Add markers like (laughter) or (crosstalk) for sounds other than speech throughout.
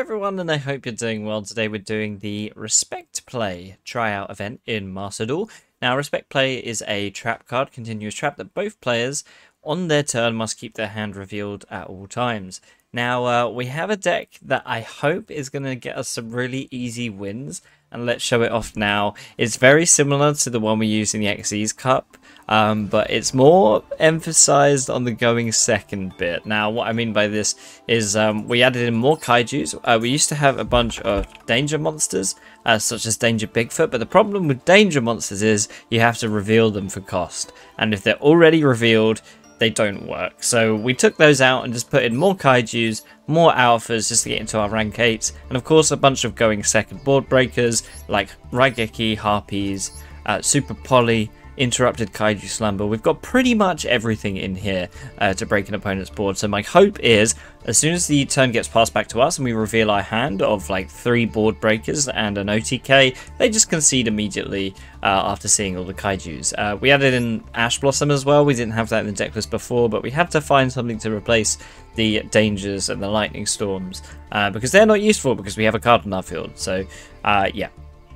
everyone, and I hope you're doing well. Today we're doing the Respect Play tryout event in Master Duel. Now, Respect Play is a trap card, continuous trap, that both players on their turn must keep their hand revealed at all times. Now, uh, we have a deck that I hope is going to get us some really easy wins, and let's show it off now. It's very similar to the one we used in the Xyz Cup, um, but it's more emphasized on the going second bit. Now, what I mean by this is um, we added in more kaijus. Uh, we used to have a bunch of danger monsters, uh, such as Danger Bigfoot, but the problem with danger monsters is you have to reveal them for cost. And if they're already revealed, they don't work. So we took those out and just put in more kaijus, more alphas just to get into our rank 8, and of course a bunch of going second board breakers like Raigeki, Harpies, uh, Super Poly, Interrupted Kaiju Slumber. We've got pretty much everything in here uh, to break an opponent's board. So my hope is, as soon as the turn gets passed back to us and we reveal our hand of like three board breakers and an OTK, they just concede immediately uh, after seeing all the Kaijus. Uh, we added in Ash Blossom as well. We didn't have that in the deck list before, but we had to find something to replace the Dangers and the Lightning Storms uh, because they're not useful because we have a card in our field. So uh, yeah,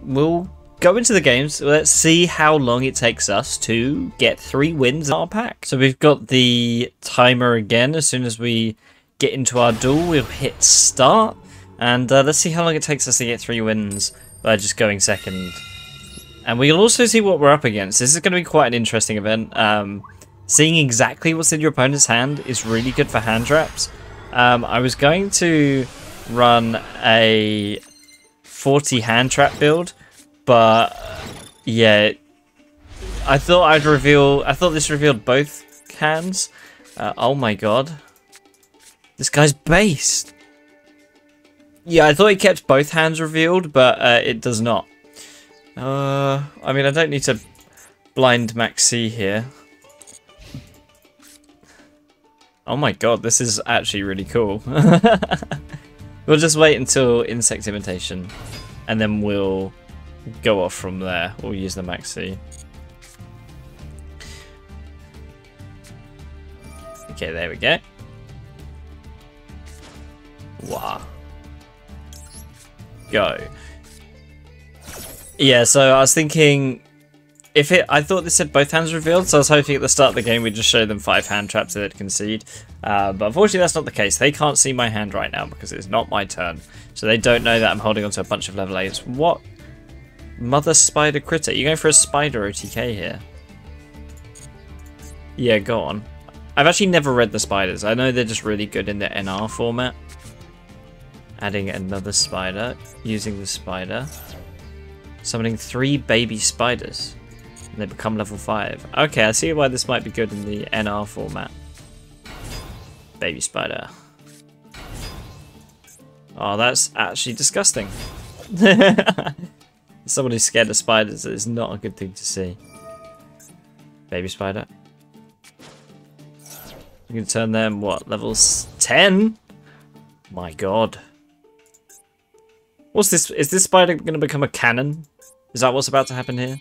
we'll go into the games. Let's see how long it takes us to get three wins in our pack. So we've got the timer again. As soon as we get into our duel, we'll hit start. And uh, let's see how long it takes us to get three wins by just going second. And we'll also see what we're up against. This is going to be quite an interesting event. Um, seeing exactly what's in your opponent's hand is really good for hand traps. Um, I was going to run a 40 hand trap build, but yeah, I thought I'd reveal. I thought this revealed both hands. Uh, oh my god, this guy's based. Yeah, I thought he kept both hands revealed, but uh, it does not. Uh, I mean, I don't need to blind Maxi here. Oh my god, this is actually really cool. (laughs) we'll just wait until insect imitation, and then we'll go off from there. We'll use the maxi. Okay, there we go. Wow. Go. Yeah, so I was thinking if it I thought this said both hands revealed, so I was hoping at the start of the game we'd just show them five hand traps that concede. Uh, but unfortunately that's not the case. They can't see my hand right now because it's not my turn. So they don't know that I'm holding onto a bunch of level 8s. What Mother Spider Critter. You're going for a Spider OTK here. Yeah, go on. I've actually never read the spiders. I know they're just really good in the NR format. Adding another spider, using the spider. Summoning three baby spiders. And they become level 5. Okay, I see why this might be good in the NR format. Baby spider. Oh, that's actually disgusting. (laughs) Someone who's scared of spiders is not a good thing to see. Baby spider. You can turn them, what, levels 10? My god. What's this? Is this spider going to become a cannon? Is that what's about to happen here?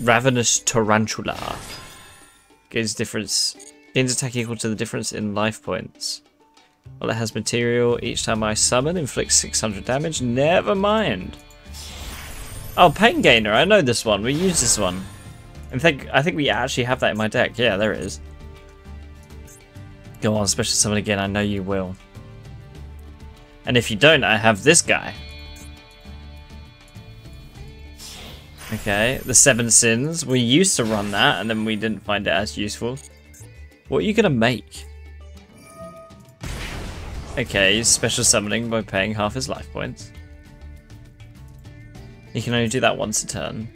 Ravenous Tarantula. Gains difference. Gains attack equal to the difference in life points. Well, it has material. Each time I summon, inflicts 600 damage. Never mind. Oh, Pain Gainer. I know this one. We use this one. I think I think we actually have that in my deck. Yeah, there it is. Go on, special summon again. I know you will. And if you don't, I have this guy. Okay, the Seven Sins. We used to run that, and then we didn't find it as useful. What are you going to make? Okay, special summoning by paying half his life points. He can only do that once a turn.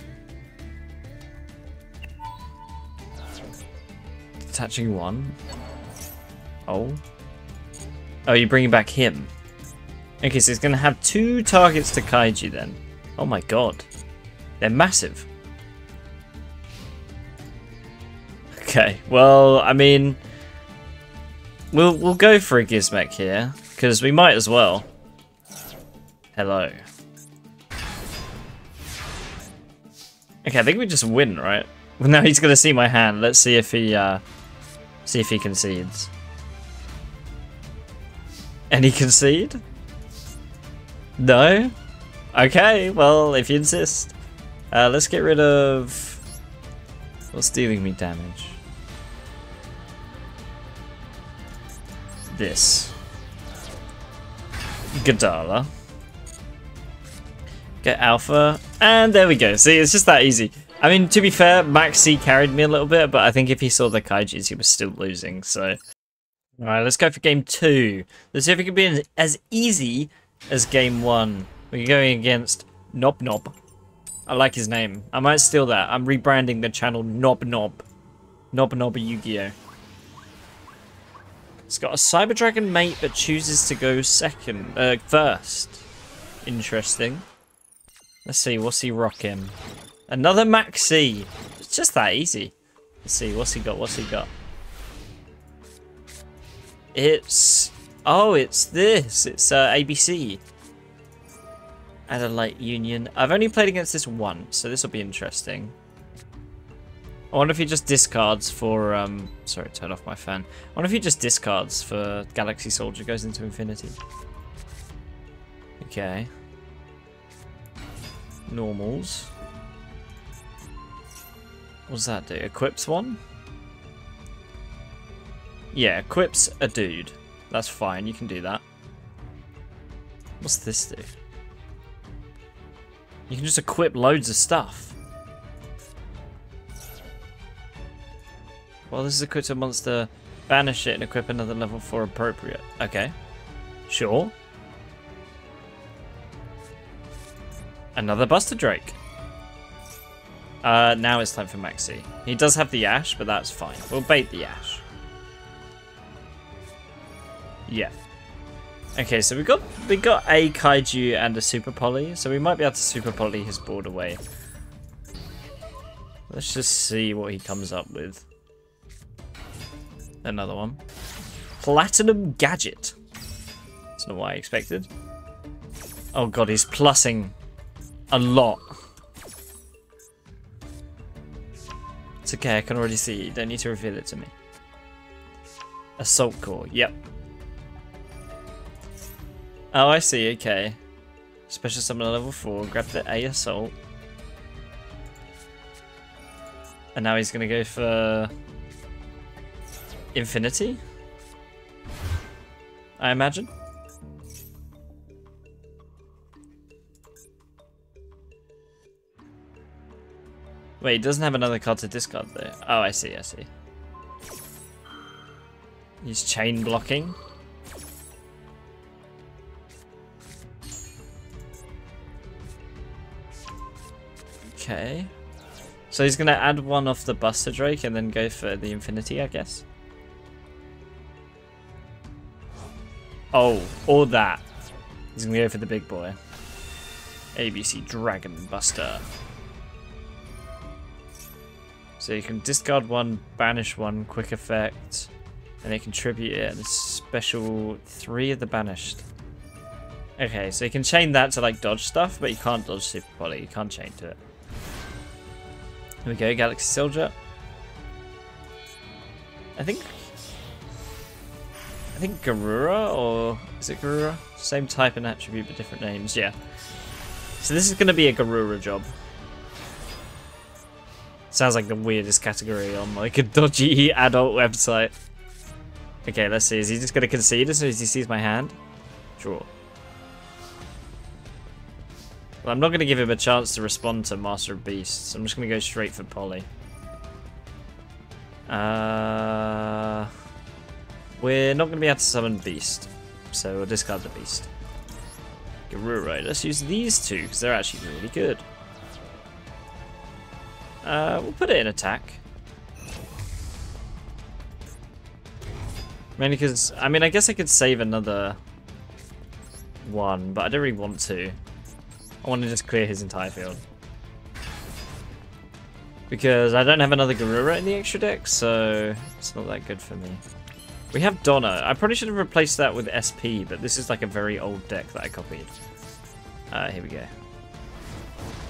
Detaching one. Oh. Oh, you're bringing back him. Okay, so he's going to have two targets to Kaiju then. Oh my god. They're massive. Okay, well, I mean... We'll we'll go for a Gizmek here, because we might as well. Hello. Okay, I think we just win, right? Well, (laughs) now he's gonna see my hand. Let's see if he uh see if he concedes. Any (laughs) concede? No? Okay, well, if you insist. Uh, let's get rid of... What's dealing me damage? This. Gadarla. Get Alpha. And there we go. See, it's just that easy. I mean, to be fair, Maxi carried me a little bit, but I think if he saw the Kaijus, he was still losing, so... Alright, let's go for game two. Let's see if it can be as easy as game one. We're going against Nob Nob. I like his name. I might steal that. I'm rebranding the channel Nob Nob. Nob Nob Yu-Gi-Oh! It's got a Cyber Dragon mate but chooses to go second, uh, first. Interesting. Let's see, what's he rocking? Another Maxi. It's just that easy. Let's see, what's he got, what's he got? It's... Oh, it's this. It's uh, ABC. Adelaide Union. I've only played against this once, so this will be interesting. I wonder if he just discards for... Um, sorry, turn off my fan. I wonder if he just discards for Galaxy Soldier, goes into Infinity. Okay. Normals. What does that do? Equips one? Yeah, equips a dude. That's fine, you can do that. What's this do? You can just equip loads of stuff. Well, this is a monster. Banish it and equip another level 4 appropriate. Okay. Sure. Another Buster Drake. Uh, now it's time for Maxi. He does have the Ash, but that's fine. We'll bait the Ash. Yeah. Okay, so we got we got a kaiju and a super poly, so we might be able to super poly his board away. Let's just see what he comes up with. Another one. Platinum Gadget. That's not what I expected. Oh god, he's plussing a lot. It's okay, I can already see. You don't need to reveal it to me. Assault Core, yep. Oh, I see, okay. Special summon level 4, grab the A Assault. And now he's gonna go for... Infinity? I imagine? Wait, he doesn't have another card to discard though. Oh, I see, I see. He's chain blocking. Okay. So he's going to add one off the Buster Drake and then go for the Infinity, I guess. Oh, or that. He's going to go for the big boy. ABC Dragon Buster. So you can discard one, banish one, quick effect, and they contribute it a special three of the banished. Okay, so you can chain that to like dodge stuff, but you can't dodge Super Poly, you can't chain to it. Here we go, Galaxy Soldier. I think... I think Garura, or is it Garura? Same type and attribute, but different names, yeah. So this is going to be a Garura job. Sounds like the weirdest category on like a dodgy (laughs) adult website. Okay, let's see. Is he just going to concede as soon as he sees my hand? Draw. Well, I'm not going to give him a chance to respond to Master of Beasts. I'm just going to go straight for Poly. Uh, we're not going to be able to summon Beast. So we'll discard the Beast. Garura. Let's use these two, because they're actually really good. Uh, we'll put it in attack. Mainly because, I mean, I guess I could save another one, but I don't really want to. I want to just clear his entire field. Because I don't have another Garura in the extra deck, so it's not that good for me. We have Donna. I probably should have replaced that with SP, but this is like a very old deck that I copied. Uh, here we go.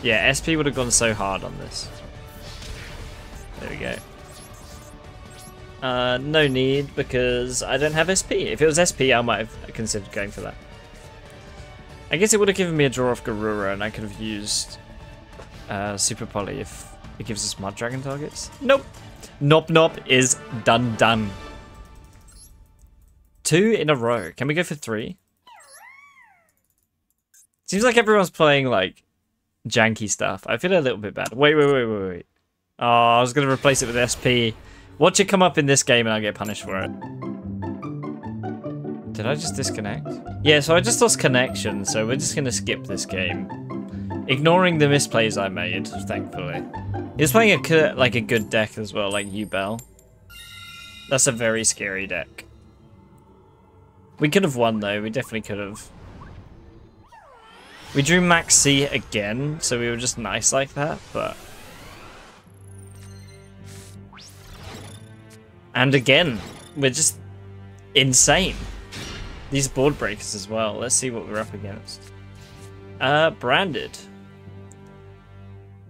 Yeah, SP would have gone so hard on this. There we go. Uh, no need because I don't have SP. If it was SP, I might have considered going for that. I guess it would have given me a draw off Garura and I could have used uh, Super Poly if it gives us Mudragon targets. Nope. Nob Nob is done done. Two in a row. Can we go for three? Seems like everyone's playing like janky stuff. I feel a little bit bad. Wait, wait, wait, wait, wait. Oh, I was going to replace it with SP. Watch it come up in this game and I'll get punished for it. Did I just disconnect? Yeah, so I just lost connection, so we're just going to skip this game. Ignoring the misplays I made, thankfully. He's playing a like a good deck as well, like Yubel. That's a very scary deck. We could have won though, we definitely could have. We drew Maxx C again, so we were just nice like that, but... And again, we're just insane. These board breakers as well. Let's see what we're up against. Uh, branded.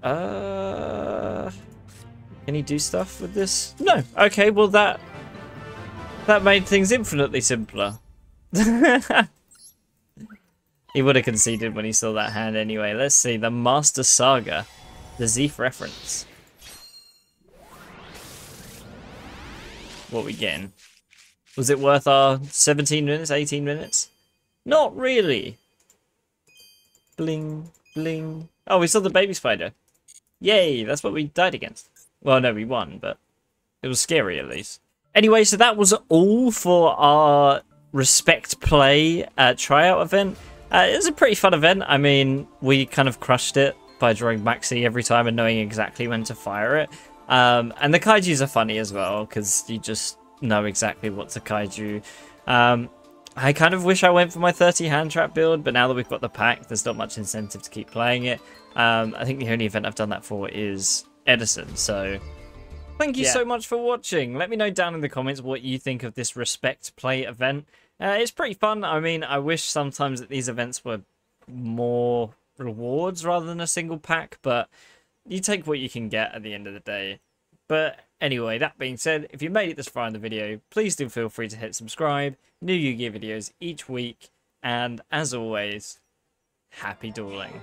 Uh, can he do stuff with this? No. Okay, well that that made things infinitely simpler. He would have conceded when he saw that hand anyway. Let's see, the Master Saga, the Zeef reference. What we getting? Was it worth our 17 minutes, 18 minutes? Not really. Bling, bling. Oh, we saw the baby spider. Yay, that's what we died against. Well, no, we won, but it was scary at least. Anyway, so that was all for our Respect Play uh, tryout event. Uh, it was a pretty fun event. I mean, we kind of crushed it by drawing Maxi every time and knowing exactly when to fire it. Um, and the kaijus are funny as well, because you just know exactly what's a kaiju. Um, I kind of wish I went for my 30 hand trap build, but now that we've got the pack, there's not much incentive to keep playing it. Um, I think the only event I've done that for is Edison, so thank you yeah. so much for watching. Let me know down in the comments what you think of this Respect Play event. Uh, it's pretty fun. I mean, I wish sometimes that these events were more rewards rather than a single pack, but you take what you can get at the end of the day. But anyway, that being said, if you made it this far in the video, please do feel free to hit subscribe. New Yu-Gi-Oh videos each week. And as always, happy dueling.